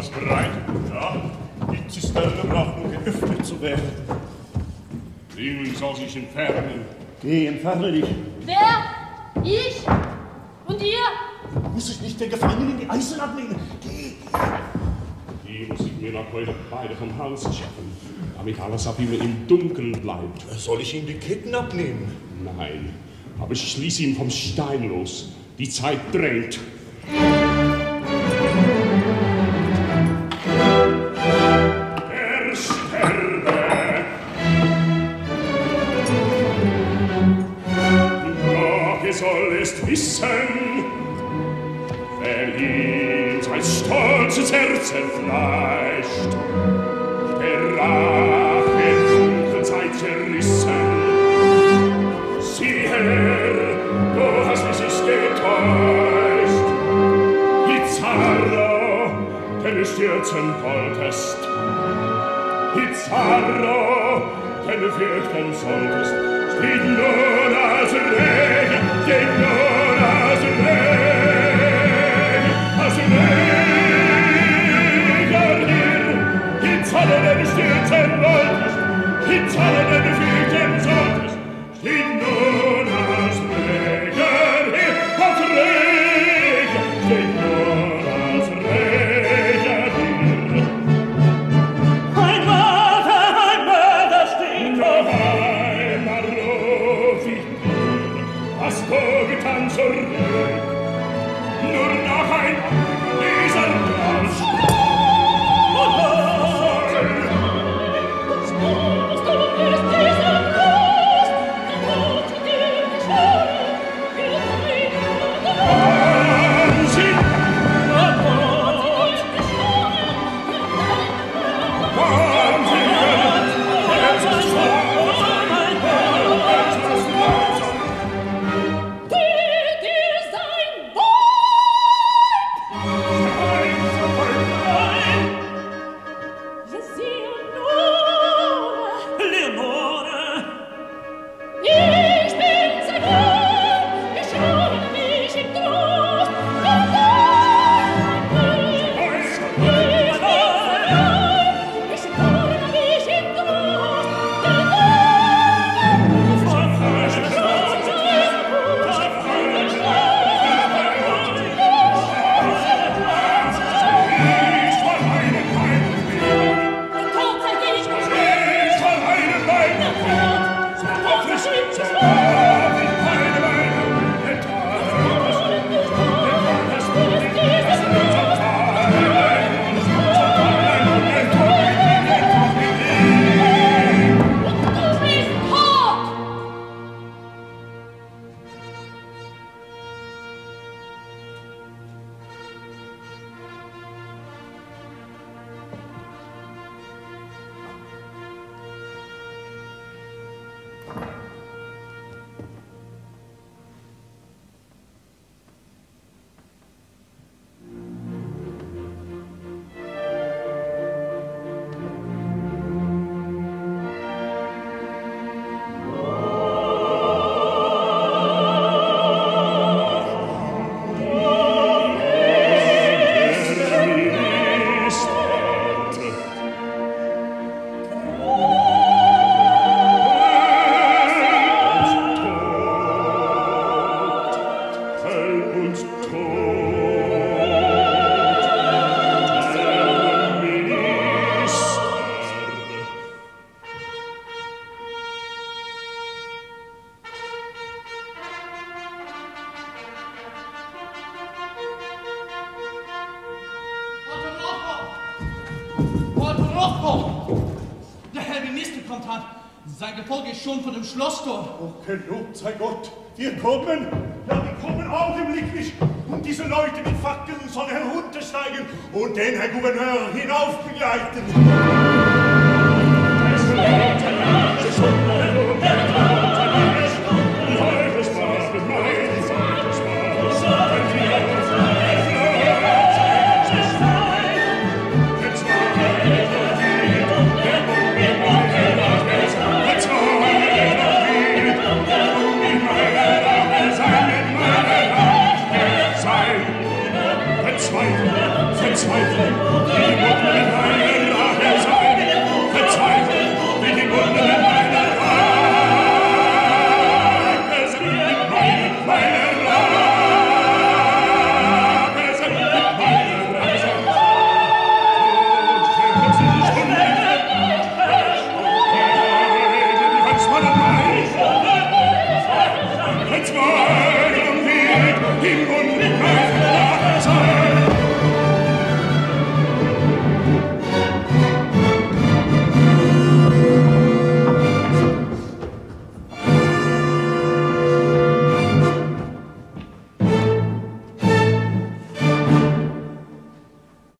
alles bereit? Ja, die Zisterne braucht nur geöffnet zu werden. Niemand soll sich entfernen. Geh, entferne dich. Wer? Ich? Und ihr? Muss ich nicht den Gefangenen die Eisen abnehmen? Geh. Die muss ich mir noch heute beide vom Haus schaffen, damit alles ab immer im Dunkeln bleibt. Soll ich ihm die Ketten abnehmen? Nein, aber ich schließe ihn vom Stein los. Die Zeit drängt. Ihm sein stolzes Herz zerfleischt, der Rache dunkel Zeit zerrissen. Sieh her, du hast mich nicht getäuscht. Pizarro, den du stürzen wolltest. Pizarro, den du fürchten solltest. Steht nun als Regen, steht nun Hitze alle der Bestürzen wollt, Hitze alle der Sein Gefolge ist schon vor dem Schlosstor. Oh, gelobt sei Gott. Wir kommen. Ja, wir kommen augenblicklich. Und diese Leute mit Fackeln sollen heruntersteigen und den Herr Gouverneur hinaufbegleiten.